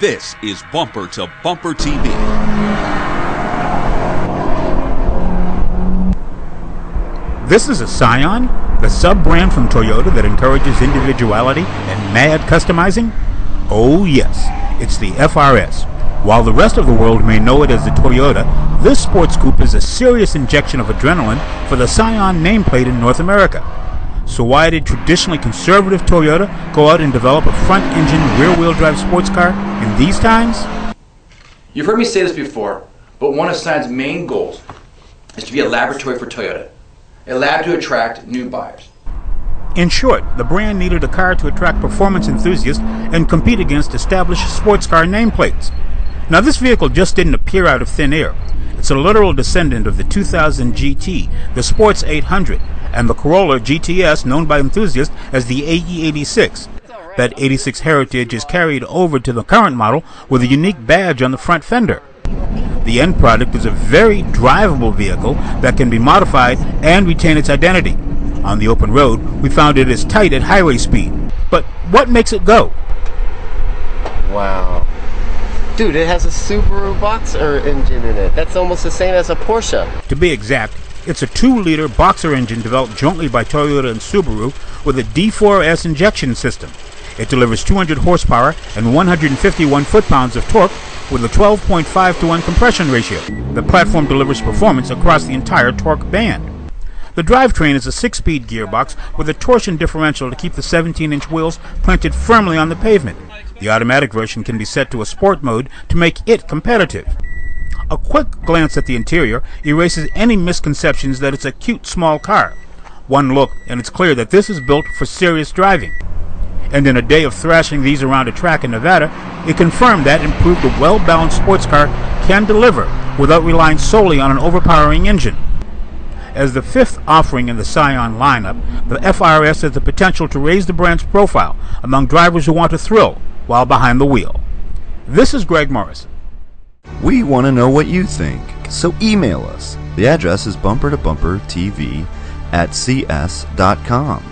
This is Bumper to Bumper TV. This is a Scion, the sub brand from Toyota that encourages individuality and mad customizing? Oh, yes, it's the FRS. While the rest of the world may know it as the Toyota, this sports coupe is a serious injection of adrenaline for the Scion nameplate in North America. So why did traditionally conservative Toyota go out and develop a front-engine rear-wheel drive sports car in these times? You've heard me say this before, but one of Scion's main goals is to be a laboratory for Toyota, a lab to attract new buyers. In short, the brand needed a car to attract performance enthusiasts and compete against established sports car nameplates. Now, this vehicle just didn't appear out of thin air. It's a literal descendant of the 2000 GT, the Sports 800, and the Corolla GTS, known by enthusiasts as the AE86. That 86 heritage is carried over to the current model with a unique badge on the front fender. The end product is a very drivable vehicle that can be modified and retain its identity. On the open road, we found it is tight at highway speed. But what makes it go? Wow. Dude, it has a Subaru Boxer engine in it. That's almost the same as a Porsche. To be exact, it's a 2-liter Boxer engine developed jointly by Toyota and Subaru with a D4S injection system. It delivers 200 horsepower and 151 foot-pounds of torque with a 12.5 to 1 compression ratio. The platform delivers performance across the entire torque band. The drivetrain is a six-speed gearbox with a Torsen differential to keep the 17-inch wheels planted firmly on the pavement. The automatic version can be set to a sport mode to make it competitive. A quick glance at the interior erases any misconceptions that it's a cute small car. One look and it's clear that this is built for serious driving. And in a day of thrashing these around a track in Nevada, it confirmed that improved a well-balanced sports car can deliver without relying solely on an overpowering engine. As the fifth offering in the Scion lineup, the FRS has the potential to raise the brand's profile among drivers who want a thrill while behind the wheel. This is Greg Morrison. We want to know what you think, so email us. The address is bumper to bumper TV at cs.com.